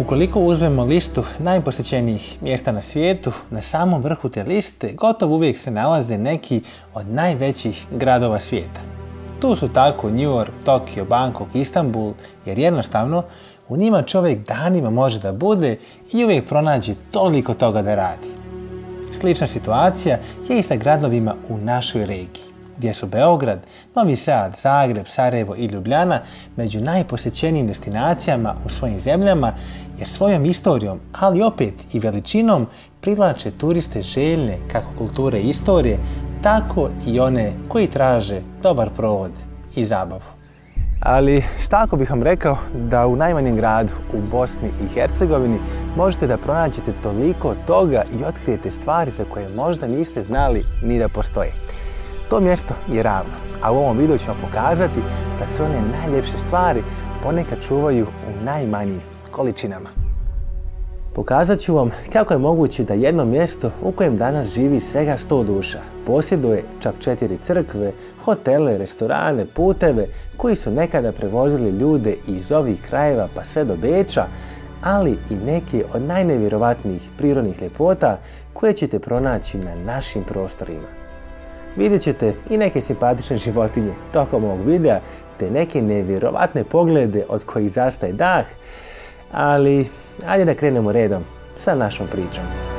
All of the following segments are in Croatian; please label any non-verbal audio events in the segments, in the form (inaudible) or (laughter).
Ukoliko uzmemo listu najposjećenijih mjesta na svijetu, na samom vrhu te liste gotovo uvijek se nalaze neki od najvećih gradova svijeta. Tu su tako New York, Tokio, Bangkok, Istanbul, jer jednostavno u njima čovjek danima može da bude i uvijek pronađe toliko toga da radi. Slična situacija je i sa gradovima u našoj regiji gdje su Beograd, Novi Sad, Zagreb, Sarajevo i Ljubljana među najposjećenijim destinacijama u svojim zemljama jer svojom istorijom, ali opet i veličinom privlače turiste željne kako kulture i istorije, tako i one koji traže dobar provod i zabavu. Ali šta ako bih vam rekao da u najmanjem gradu u Bosni i Hercegovini možete da pronađete toliko toga i otkrijete stvari za koje možda niste znali ni da postoje. To mjesto je ravno, a u ovom videu vam pokazati da se one najljepše stvari ponekad čuvaju u najmanjim količinama. Pokazat ću vam kako je moguće da jedno mjesto u kojem danas živi svega 100 duša posjeduje čak četiri crkve, hotele, restorane, puteve koji su nekada prevozili ljude iz ovih krajeva pa sve do Beča, ali i neke od najnevjerovatnijih prirodnih ljepota koje ćete pronaći na našim prostorima. Vidjet ćete i neke simpatične životinje tokom ovog videa, te neke nevjerovatne poglede od kojih zastaje dah, ali ajde da krenemo redom sa našom pričom.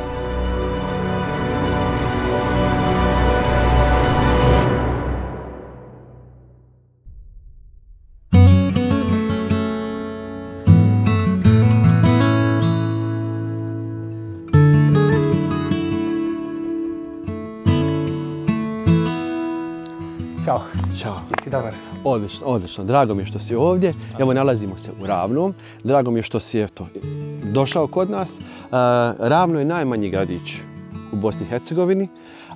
Odlično. Drago mi je što si ovdje. Evo, nalazimo se u Ravnom. Drago mi je što si došao kod nas. E, Ravno je najmanji gradić u Bosni i Hercegovini.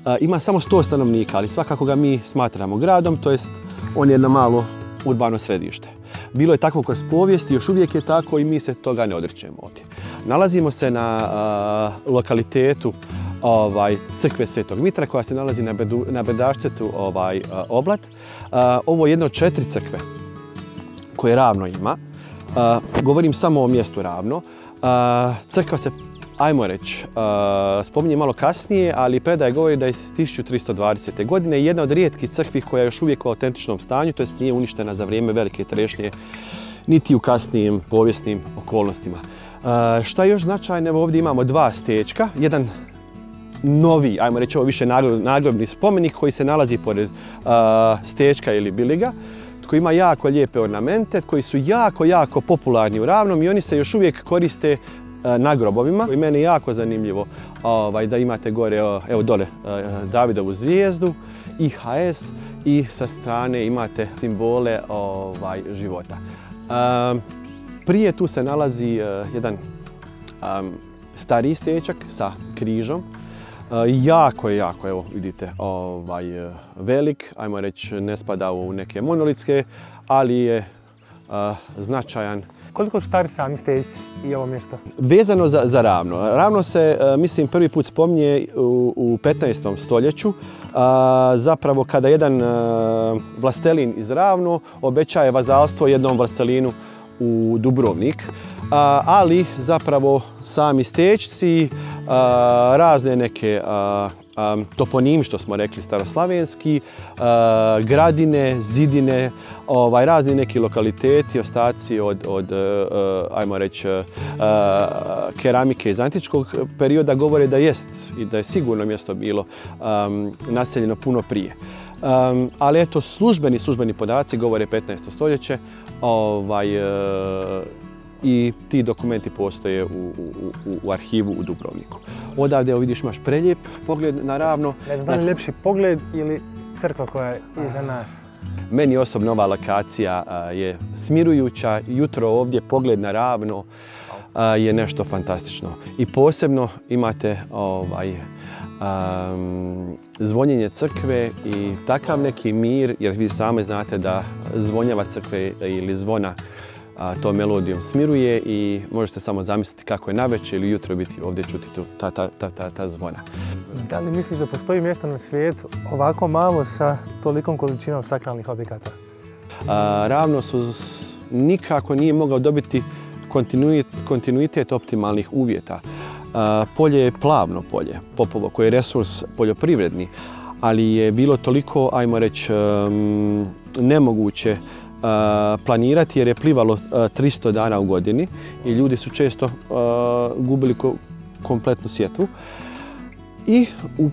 E, Ima samo 100 stanovnika, ali svakako ga mi smatramo gradom, to jest on je jedno malo urbano središte. Bilo je tako kroz povijesti, još uvijek je tako i mi se toga ne odričemo ovdje. Nalazimo se na e, lokalitetu ovaj, crkve Svetog Mitra koja se nalazi na, Bedašcetu ovaj, a, oblat. A, ovo je jedna od četiri crkve koje ravno ima. A, govorim samo o mjestu ravno. Crkva se, ajmo reći, spominje malo kasnije, ali predaje govori da je iz 1320. godine jedna od rijetkih crkvi koja je još uvijek u autentičnom stanju, to nije uništena za vrijeme velike trešnje niti u kasnijim povijesnim okolnostima. Šta je još značajno, ovdje imamo dva stečka, jedan novi, ajmo reći ovo više nagrobni spomenik koji se nalazi pored uh, stečka ili biliga, koji ima jako lijepe ornamente, koji su jako, jako popularni u Ravnom i oni se još uvijek koriste uh, na grobovima. I meni je jako zanimljivo ovaj, da imate gore, evo dole, uh, Davidovu zvijezdu, IHS i sa strane imate simbole ovaj, života. Um, prije tu se nalazi jedan um, stariji stečak sa križom, jako je, jako, evo vidite, ovaj, velik, ajmo reći ne spada u neke monolitske, ali je a, značajan. Koliko su stari sami stečci i ovo mjesto? Vezano za, za Ravno. Ravno se, mislim, prvi put spominje u, u 15. stoljeću, a, zapravo kada jedan a, vlastelin iz Ravno obećaje vazalstvo jednom vlastelinu u Dubrovnik, a, ali zapravo sami stečci, razne neke toponimi, što smo rekli staroslavenski, gradine, zidine, ovaj, razni neki lokaliteti, ostaci od, od a, ajmo reći, a, keramike iz antičkog perioda govore da jest i da je sigurno mjesto bilo naseljeno puno prije. Ali eto, službeni, službeni podaci govore 15. stoljeće ovaj, i ti dokumenti postoje u, u, u, u arhivu u Dubrovniku. Odavde evo vidiš imaš preljep pogled na ravno. Ne znam da li je ljepši pogled ili crkva koja je iza nas. Meni osobno ova lokacija je smirujuća. Jutro ovdje pogled na ravno je nešto fantastično. I posebno imate ovaj, um, zvonjenje crkve i takav neki mir, jer vi sami znate da zvonjava crkve ili zvona to melodijom smiruje i možete samo zamisliti kako je naveče ili jutro biti ovdje čuti tu, ta, ta, ta, ta, ta zvona. Da li misliš da postoji mjesto na svijetu ovako malo sa tolikom količinom sakralnih objekata? A, ravno su nikako nije mogao dobiti kontinuitet optimalnih uvjeta. Polje je plavno polje, Popovo, koje je resurs poljoprivredni, ali je bilo toliko, ajmo reći, nemoguće planirati jer je plivalo 300 dana u godini i ljudi su često gubili kompletnu sjetvu. I u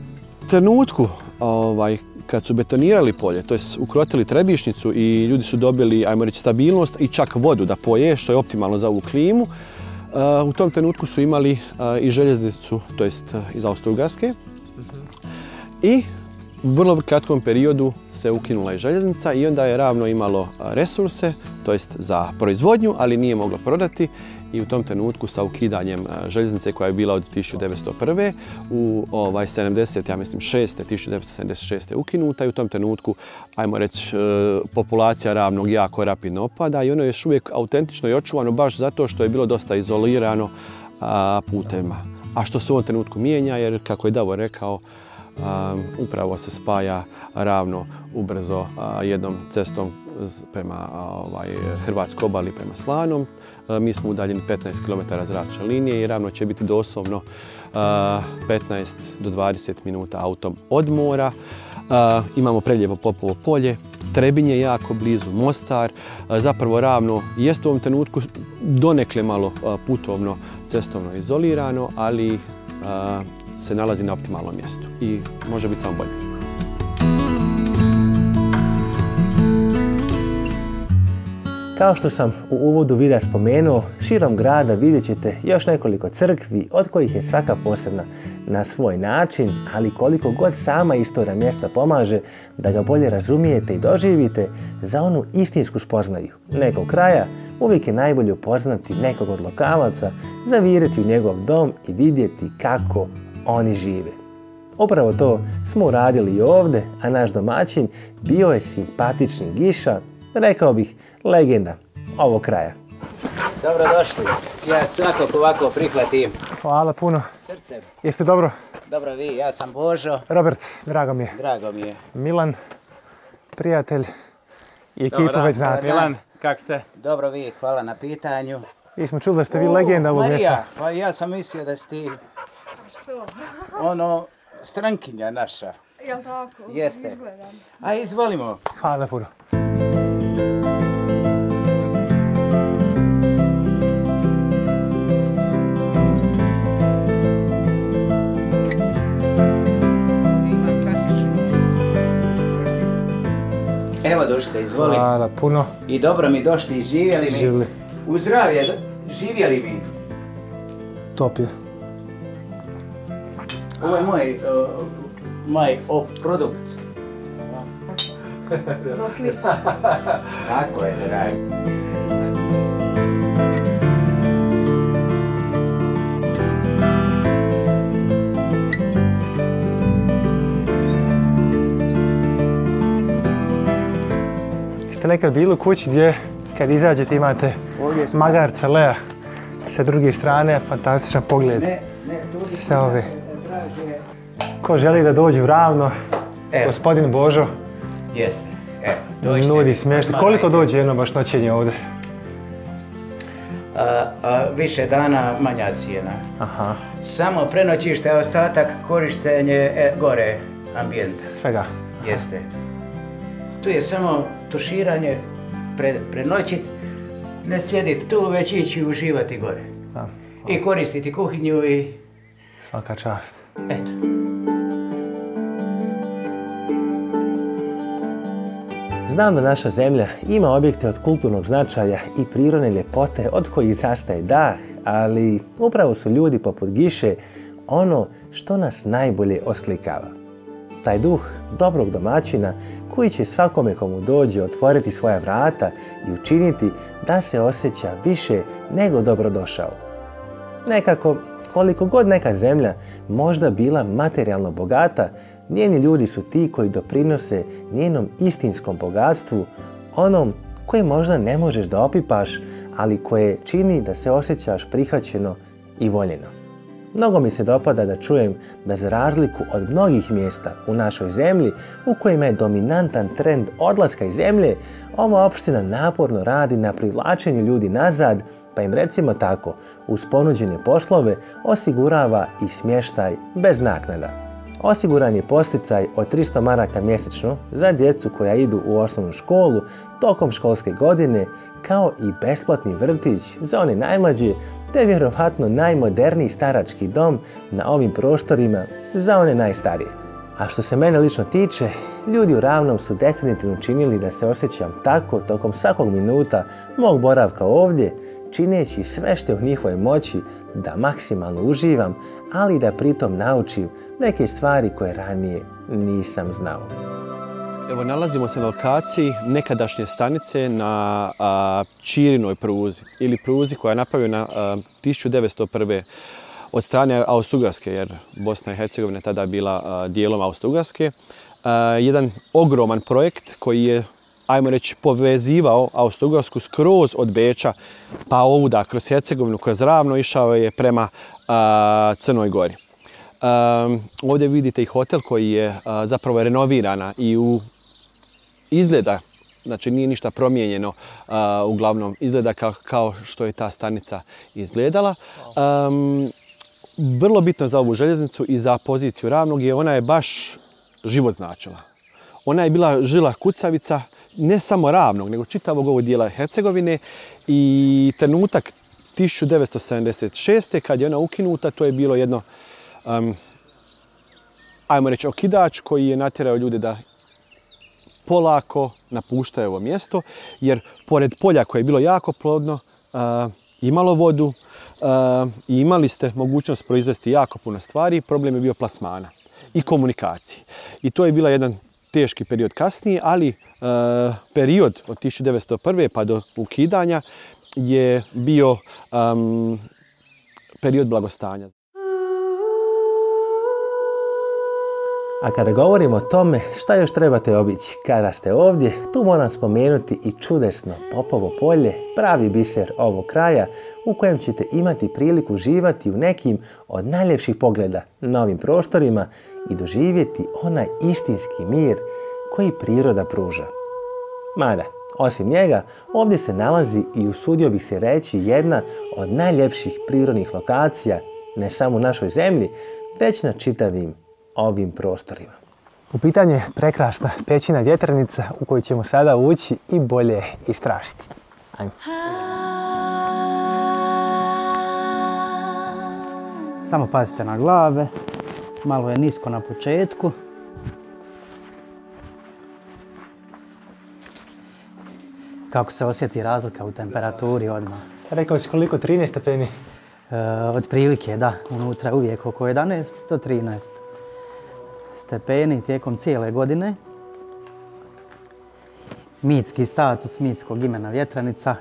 trenutku ovaj, kad su betonirali polje, to je ukrotili trebišnicu i ljudi su dobili, ajmo reći, stabilnost i čak vodu da poje, što je optimalno za ovu klimu, u tom trenutku su imali i željeznicu, to jest iz Austro-Ugarske. I u vrlo kratkom periodu se ukinula i željeznica i onda je ravno imalo resurse, to jest za proizvodnju, ali nije moglo prodati i u tom trenutku sa ukidanjem željeznice koja je bila od 1901. u ovaj, 70, ja mislim 6. 1976. ukinuta i u tom trenutku, ajmo reći, e, populacija ravnog jako rapidno opada i ono je još uvijek autentično i očuvano baš zato što je bilo dosta izolirano putevima. A što se u ovom trenutku mijenja jer, kako je Davo rekao, upravo se spaja ravno ubrzo jednom cestom prema ovaj, Hrvatskoj obali prema Slanom. Mi smo udaljeni 15 km zračne linije i ravno će biti doslovno 15 do 20 minuta autom od mora. Imamo Preljevo Popovo polje, Trebinje jako blizu, Mostar, zapravo ravno jest u ovom trenutku donekle malo putovno, cestovno izolirano, ali se nalazi na optimalnom mjestu i može biti samo bolje. Kao što sam u uvodu videa spomenuo, širom grada vidjet ćete još nekoliko crkvi, od kojih je svaka posebna na svoj način, ali koliko god sama istorija mjesta pomaže da ga bolje razumijete i doživite za onu istinsku spoznaju nekog kraja, uvijek je najbolje upoznati nekog od lokalaca, zaviriti u njegov dom i vidjeti kako oni žive. Upravo to smo uradili i ovdje, a naš domaćin bio je simpatični Giša, rekao bih legenda ovog kraja. Dobrodošli. Ja svakog ovako prihvatim. Hvala puno. Srcem. Jeste dobro? Dobro vi, ja sam Božo. Robert, drago mi je. Drago mi je. Milan, prijatelj i ekipu već znate. Milan, kak ste? Dobro vi, hvala na pitanju. Mi smo čuli da ste vi legenda ovog mjesta. Marija, pa ja sam mislio da ste (laughs) ono, strankinja naša. Jel tako? Jeste. Izgledam. A izvolimo. Hvala puno. Ima klasično. Evo Dušice, izvoli. Hvala puno. I dobro mi došli i živjeli mi. Živjeli. U zdravlje, živjeli mi. Top je. Ovo je moj, uh, moj op produkt. Za sliku. (laughs) Tako je, dragi. Ste nekad bili u kući gdje kad izađete imate magarca Lea sa druge strane, fantastičan pogled Ne, ne, sa ove. Ko želi da dođe ravno, Evo. gospodin Božo Jeste. Evo, nudi. Odmah Koliko dođe jedno baš noćenje ovdje? A, a, više dana manja cijena. Aha, Samo prenoćište, ostatak korištenje e, gore ambijenta. svega. Jeste. Tu je samo tuširanje, pre, prenoćit, ne sjediti tu, već ići uživati gore. I koristiti kuhinju i svaka čast. eto. Znam da naša zemlja ima objekte od kulturnog značaja i prirodne ljepote od kojih zastaje dah, ali upravo su ljudi poput Giše ono što nas najbolje oslikava. Taj duh dobrog domaćina koji će svakome komu dođe otvoriti svoja vrata i učiniti da se osjeća više nego dobrodošao. Nekako, koliko god neka zemlja možda bila materijalno bogata, njeni ljudi su ti koji doprinose njenom istinskom bogatstvu, onom koje možda ne možeš da opipaš, ali koje čini da se osjećaš prihvaćeno i voljeno. Mnogo mi se dopada da čujem da za razliku od mnogih mjesta u našoj zemlji u kojima je dominantan trend odlaska iz zemlje, ova opština naporno radi na privlačenju ljudi nazad pa im recimo tako uz ponuđene poslove osigurava i smještaj bez naknada. Osiguran je posticaj od 300 maraka mjesečno za djecu koja idu u osnovnu školu tokom školske godine, kao i besplatni vrtić za one najmlađe, te vjerovatno najmoderniji starački dom na ovim prostorima za one najstarije. A što se mene lično tiče, ljudi u Ravnom su definitivno činili da se osjećam tako tokom svakog minuta mog boravka ovdje, čineći sve što je u njihovoj moći da maksimalno uživam, ali da pritom naučim neke stvari koje ranije nisam znao. Evo, nalazimo se na lokaciji nekadašnje stanice na a, Čirinoj pruzi ili pruzi koja je napravljena a, 1901. od strane Austrougarske, jer Bosna i Hercegovina je tada bila a, dijelom Austrougarske. Jedan ogroman projekt koji je ajmo reći, povezivao Austrougarsku skroz od Beča pa ovuda kroz Hercegovinu, kroz Ravno išao je prema a, Crnoj Gori. Um, ovdje vidite i hotel koji je a, zapravo renovirana i u izgleda, znači nije ništa promijenjeno, a, uglavnom izgleda kao, kao što je ta stanica izgledala. Um, vrlo bitno za ovu željeznicu i za poziciju ravnog je ona je baš život značila. Ona je bila žila kucavica ne samo ravnog, nego čitavog ovog dijela Hercegovine i trenutak 1976. kad je ona ukinuta, to je bilo jedno, ajmo reći, okidač koji je natjerao ljude da polako napuštaju ovo mjesto, jer pored polja koje je bilo jako plodno, imalo vodu i imali ste mogućnost proizvesti jako puno stvari, problem je bio plasmana i komunikacije. I to je bila jedan teški period kasnije, ali uh, period od 1901. pa do ukidanja je bio um, period blagostanja. A kada govorimo o tome šta još trebate obići kada ste ovdje, tu moram spomenuti i čudesno Popovo polje, pravi biser ovog kraja u kojem ćete imati priliku živati u nekim od najljepših pogleda na ovim prostorima i doživjeti onaj istinski mir koji priroda pruža. Mada, osim njega, ovdje se nalazi i usudio bih se reći jedna od najljepših prirodnih lokacija ne samo u našoj zemlji, već na čitavim ovim prostorima. U pitanju je prekrasna pećina vjetrnica u koju ćemo sada ući i bolje istražiti. Ajmo. Samo pazite na glave, malo je nisko na početku. Kako se osjeti razlika u temperaturi odmah? Rekao si koliko? 13 stepeni? E, od prilike, da, unutra uvijek oko 11 do 13 stepeni tijekom cijele godine. Mitski status mitskog imena vjetranica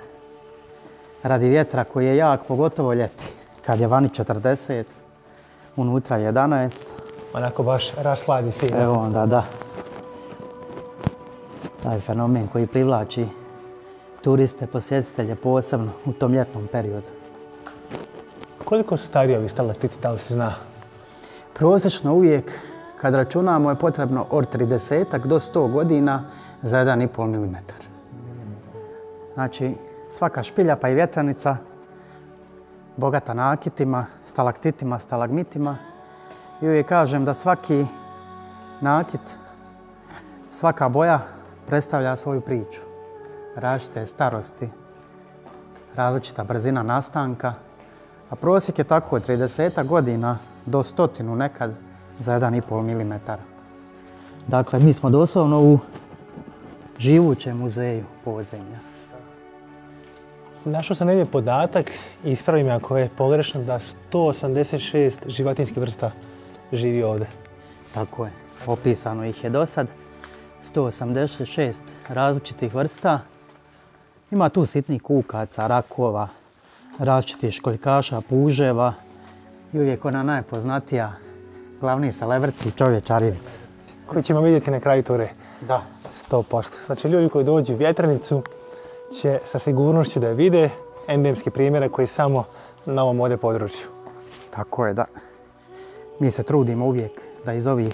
radi vjetra koji je jak, pogotovo ljeti. Kad je vani 40, unutra 11. Onako baš rasladi fino. Evo onda, da. Taj fenomen koji privlači turiste, posjetitelje posebno u tom ljetnom periodu. Koliko su stariji ovi stalaktiti, da li se zna? Prosječno uvijek kad računamo je potrebno od 30 do 100 godina za 1,5 mm. Znači, svaka špilja pa i vjetranica bogata nakitima, stalaktitima, stalagmitima. I uvijek kažem da svaki nakit, svaka boja predstavlja svoju priču. Različite starosti, različita brzina nastanka. A prosjek je tako od 30 godina do stotinu nekad za 1,5 mm. Dakle, mi smo doslovno u živućem muzeju podzemlja. Našao sam negdje podatak, ispravi me ako je pogrešno, da 186 životinskih vrsta živi ovdje. Tako je. Opisano ih je do sad. 186 različitih vrsta. Ima tu sitnih kukaca, rakova, različitih školjkaša, puževa i uvijek ona najpoznatija glavni celebrity čovječ Arivic. Koji ćemo vidjeti na kraju ture. Da. 100%. Znači ljudi koji dođu u vjetrnicu će sa sigurnošću da je vide endemski primjere koji samo na ovom ovdje području. Tako je, da. Mi se trudimo uvijek da iz ovih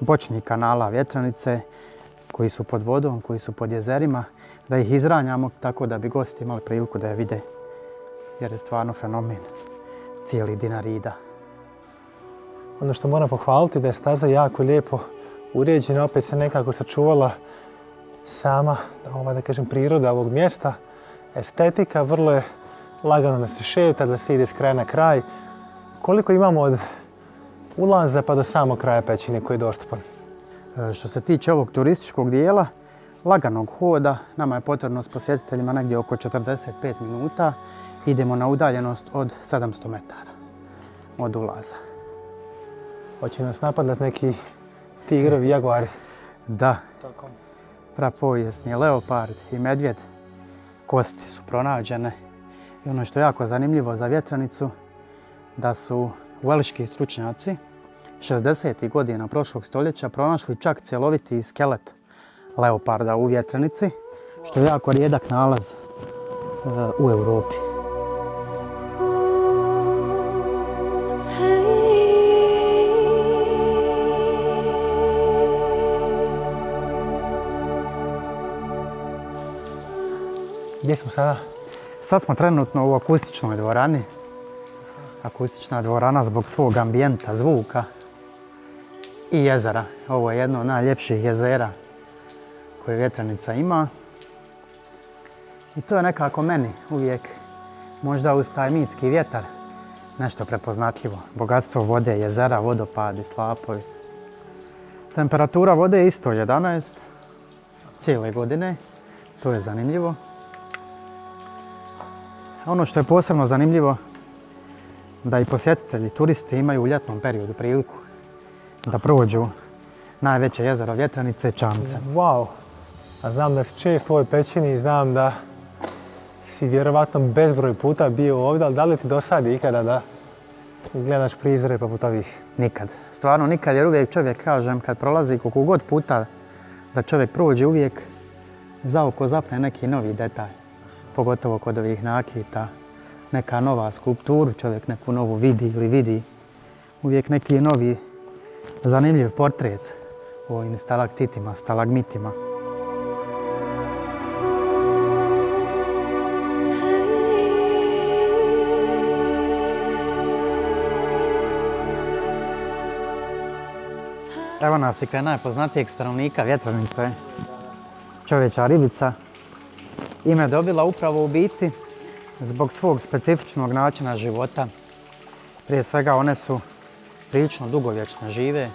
bočnih kanala vjetranice koji su pod vodom, koji su pod jezerima, da ih izranjamo tako da bi gosti imali priliku da je vide jer je stvarno fenomen cijeli Dinarida. Ono što moram pohvaliti da je staza jako lijepo uređena, opet se nekako sačuvala sama, ova, da kažem, priroda ovog mjesta. Estetika, vrlo je lagano da se šeta, da se ide s kraja na kraj. Koliko imamo od ulaza pa do samog kraja pećine koji je dostupan? E, Što se tiče ovog turističkog dijela, laganog hoda, nama je potrebno s posjetiteljima negdje oko 45 minuta. Idemo na udaljenost od 700 metara od ulaza. Hoće nas napadat neki tigrovi, jaguari. Da, prapovijesni leopard i medvjed. Kosti su pronađene. I ono što je jako zanimljivo za vjetranicu, da su veliški stručnjaci 60. godina prošlog stoljeća pronašli čak cjeloviti skelet leoparda u vjetranici, što je jako rijedak nalaz e, u Europi. Gdje smo sada? Sad smo trenutno u akustičnoj dvorani. Akustična dvorana zbog svog ambijenta, zvuka i jezera. Ovo je jedno od najljepših jezera koje vjetranica ima. I to je nekako meni uvijek možda uz taj mitski vjetar nešto prepoznatljivo. Bogatstvo vode, jezera, vodopadi, slapovi. Temperatura vode je isto 11 cijele godine. To je zanimljivo. Ono što je posebno zanimljivo, da i posjetitelji, turisti imaju u ljetnom periodu priliku da prođu najveće jezero Vjetranice, Čamce. Wow! A znam da si čest u ovoj pećini i znam da si vjerovatno bezbroj puta bio ovdje, ali da li ti dosadi ikada da gledaš prizore poput ovih? Nikad. Stvarno nikad, jer uvijek čovjek, kažem, kad prolazi koliko god puta da čovjek prođe, uvijek za oko zapne neki novi detalj. Pogotovo kod ovih nakita. Neka nova skulpturu čovjek neku novu vidi ili vidi. Uvijek neki novi zanimljiv portret u ovim stalaktitima, stalagmitima. Evo nas i kraj najpoznatijeg stanovnika vjetranice, čovječa ribica. Ime dobila upravo u biti zbog svog specifičnog načina života. Prije svega one su prilično dugovječne, žive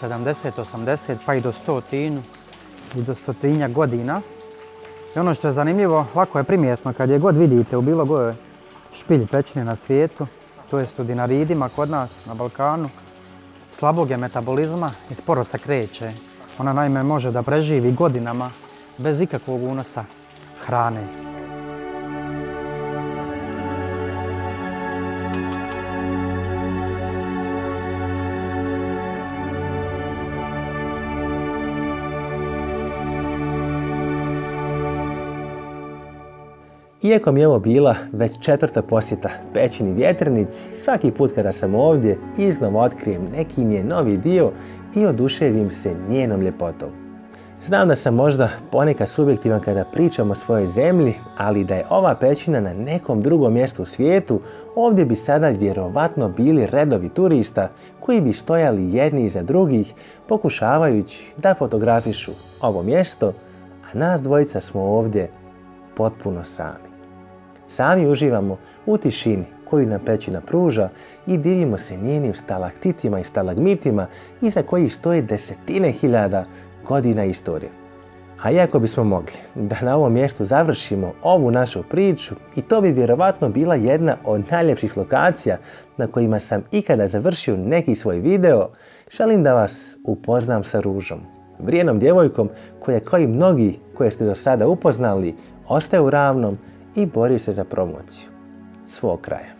70, 80 pa i do 100 tinu i do stotinja godina. I ono što je zanimljivo, lako je primjetno kad je god vidite u bilo kojoj špilji pećine na svijetu, to jest u Dinaridima kod nas na Balkanu, slabog je metabolizma i sporo se kreće. Ona naime može da preživi godinama bez ikakvog unosa hrane. Iako mi je ovo bila već četvrta posjeta pećini vjetrnici, svaki put kada sam ovdje iznova otkrijem neki njen novi dio i oduševim se njenom ljepotom. Znam da sam možda ponekad subjektivan kada pričam o svojoj zemlji, ali da je ova pećina na nekom drugom mjestu u svijetu, ovdje bi sada vjerovatno bili redovi turista koji bi stojali jedni iza drugih pokušavajući da fotografišu ovo mjesto, a nas dvojica smo ovdje potpuno sami. Sami uživamo u tišini koju nam pećina pruža i divimo se njenim stalaktitima i stalagmitima iza kojih stoje desetine hiljada godina istorije. A iako bismo mogli da na ovom mjestu završimo ovu našu priču i to bi vjerovatno bila jedna od najljepših lokacija na kojima sam ikada završio neki svoj video, želim da vas upoznam sa Ružom, vrijednom djevojkom koja kao i mnogi koje ste do sada upoznali ostaje u ravnom i bori se za promociju svog kraja.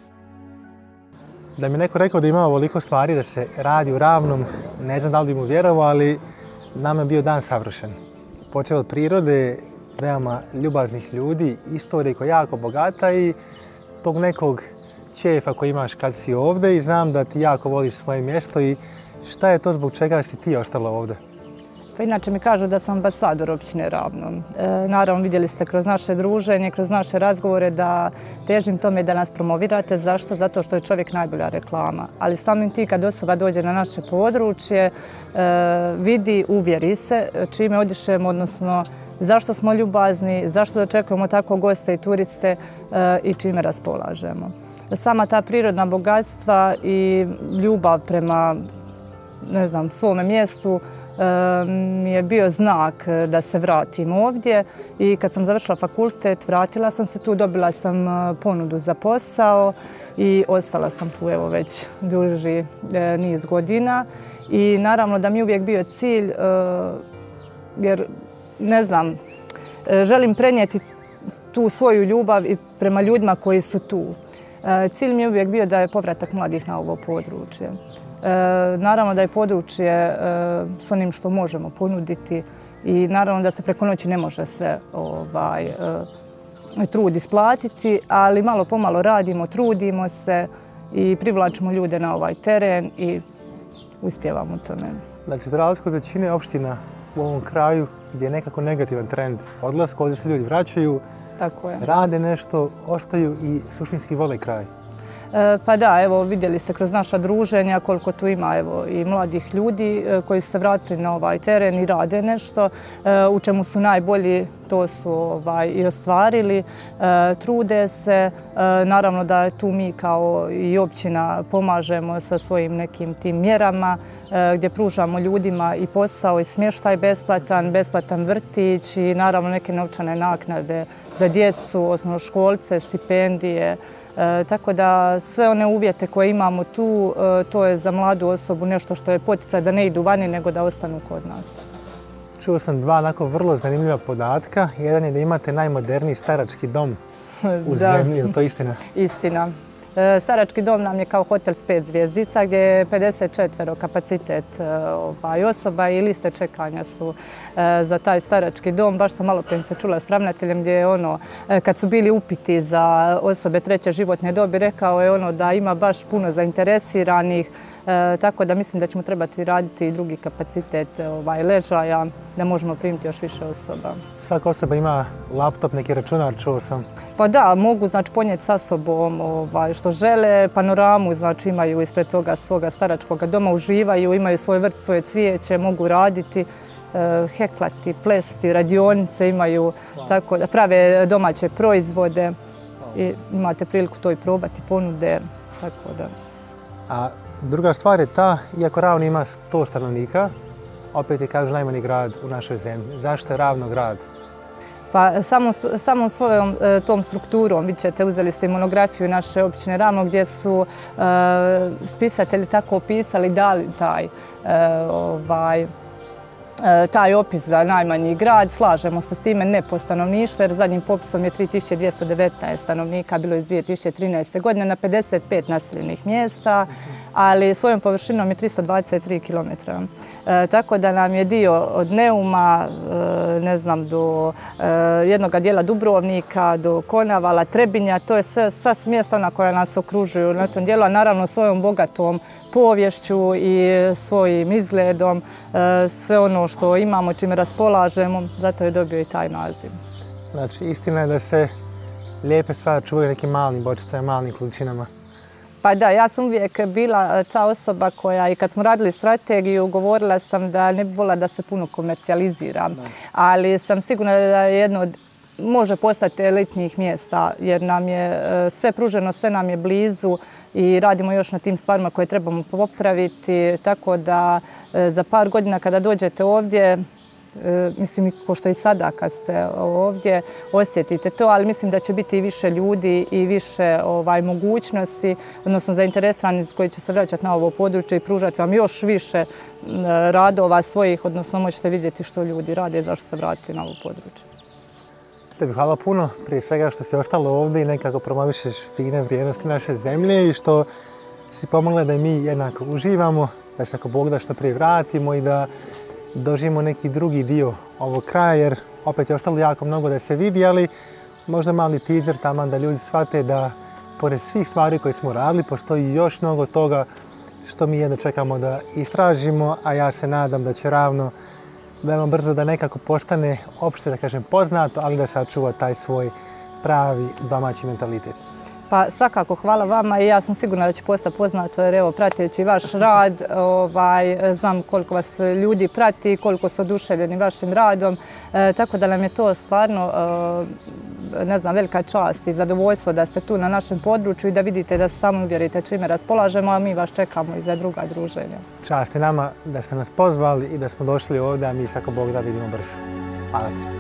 Da mi neko rekao da ima ovoliko stvari da se radi u ravnom, ne znam da li bi mu vjerovao, ali nama je bio dan savršen. Počeo od prirode, veoma ljubaznih ljudi, istorija koja je jako bogata i tog nekog čefa koji imaš kad si ovdje i znam da ti jako voliš svoje mjesto i šta je to zbog čega si ti ostala ovdje? Pa inače mi kažu da sam ambasador općine Ravno. E, naravno vidjeli ste kroz naše druženje, kroz naše razgovore da težim tome da nas promovirate. Zašto? Zato što je čovjek najbolja reklama. Ali samim ti kad osoba dođe na naše područje, e, vidi, uvjeri se čime odišemo, odnosno zašto smo ljubazni, zašto dočekujemo tako goste i turiste e, i čime raspolažemo. Sama ta prirodna bogatstva i ljubav prema ne znam, svome mjestu mi je bio znak da se vratim ovdje i kad sam završila fakultet vratila sam se tu, dobila sam e, ponudu za posao i ostala sam tu evo već duži e, niz godina i naravno da mi je uvijek bio cilj jer ne znam, želim prenijeti tu svoju ljubav i prema ljudima koji su tu. Cilj mi je uvijek bio da je povratak mladih na ovo područje. E, naravno da je područje s onim što možemo ponuditi i naravno da se preko noći ne može sve ovaj, trud isplatiti, ali malo pomalo radimo, trudimo se i privlačimo ljude na ovaj teren i uspjevamo u tome. Dakle, za razliku od većine opština u ovom kraju gdje je nekako negativan trend odlaska, ovdje se ljudi vraćaju, Tako je. rade nešto, ostaju i suštinski vole kraj. E, pa da, evo vidjeli ste kroz naša druženja koliko tu ima evo, i mladih ljudi e, koji se vratili na ovaj teren i rade nešto e, u čemu su najbolji, to su ovaj, i ostvarili, trude se. Naravno da tu mi kao i općina pomažemo sa svojim nekim tim mjerama gdje pružamo ljudima i posao i smještaj besplatan, besplatan vrtić i naravno neke novčane naknade za djecu, osnovnoškolce, stipendije, E, tako da sve one uvjete koje imamo tu, e, to je za mladu osobu nešto što je poticaj da ne idu vani nego da ostanu kod nas. Čuo sam dva onako vrlo zanimljiva podatka. Jedan je da imate najmoderniji starački dom u zemlji, je to istina? Istina. E, starački dom nam je kao hotel s pet zvijezdica gdje je 54 kapacitet e, ovaj, osoba i liste čekanja su e, za taj starački dom. Baš sam malo prije se čula s ravnateljem gdje je ono, kad su bili upiti za osobe treće životne dobi, rekao je ono da ima baš puno zainteresiranih, tako da mislim da ćemo trebati raditi i drugi kapacitet ovaj, ležaja, da možemo primiti još više osoba. Svaka osoba ima laptop, neki računar, čuo sam. Pa da, mogu znači ponijeti sa sobom ovaj, što žele, panoramu znači imaju ispred toga svoga staračkog doma, uživaju, imaju svoj vrt, svoje cvijeće, mogu raditi, eh, heklati, plesti, radionice imaju, tako da prave domaće proizvode i imate priliku to i probati, ponude, tako da. A druga stvar je ta, iako Ravno ima 100 stanovnika, opet je kažu najmanji grad u našoj zemlji. Zašto je Ravno grad? Pa samom svojom e, tom strukturom, vi ćete, uzeli ste monografiju naše općine Ravno gdje su e, spisatelji tako opisali da li taj e, ovaj, taj opis za najmanji grad. Slažemo se s time ne po stanovništvu jer zadnjim popisom je 3219 stanovnika bilo iz 2013. godine na 55 naseljenih mjesta ali svojom površinom je 323 km. E, tako da nam je dio od Neuma, e, ne znam, do e, jednog dijela Dubrovnika, do Konavala, Trebinja, to je sva mjesta ona koja nas okružuju na tom dijelu, a naravno svojom bogatom povješću i svojim izgledom, sve ono što imamo, čime raspolažemo, zato je dobio i taj naziv. Znači, istina je da se lijepe stvari čuvaju nekim malim bočicama, malim količinama. Pa da, ja sam uvijek bila e, ta osoba koja i kad smo radili strategiju govorila sam da ne bi volila da se puno komercijalizira. Ali sam sigurna da je jedno od može postati elitnijih mjesta jer nam je e, sve pruženo, sve nam je blizu i radimo još na tim stvarima koje trebamo popraviti. Tako da e, za par godina kada dođete ovdje mislim ko što i sada kad ste ovdje osjetite to, ali mislim da će biti i više ljudi i više ovaj, mogućnosti, odnosno zainteresirani koji će se vraćati na ovo područje i pružati vam još više radova svojih, odnosno možete vidjeti što ljudi rade i zašto se vratiti na ovo područje. Tebi hvala puno, prije svega što si ostalo ovdje i nekako promovišeš fine vrijednosti naše zemlje i što si pomogla da mi jednako uživamo, da se ako Bog da što prije vratimo i da doživimo neki drugi dio ovog kraja jer opet je ostalo jako mnogo da se vidi, ali možda mali teaser tamo da ljudi shvate da pored svih stvari koje smo radili postoji još mnogo toga što mi jedno čekamo da istražimo, a ja se nadam da će ravno veoma brzo da nekako postane opšte, da kažem, poznato, ali da sačuva taj svoj pravi domaći mentalitet. Pa svakako hvala vama i ja sam sigurna da će postati poznato jer evo prateći vaš rad ovaj, znam koliko vas ljudi prati, koliko su oduševljeni vašim radom, e, tako da nam je to stvarno e, ne znam, velika čast i zadovoljstvo da ste tu na našem području i da vidite da se samo uvjerite čime raspolažemo, a mi vas čekamo i za druga druženja. Čast je nama da ste nas pozvali i da smo došli ovdje, a mi svako Bog da vidimo brzo. Hvala ti.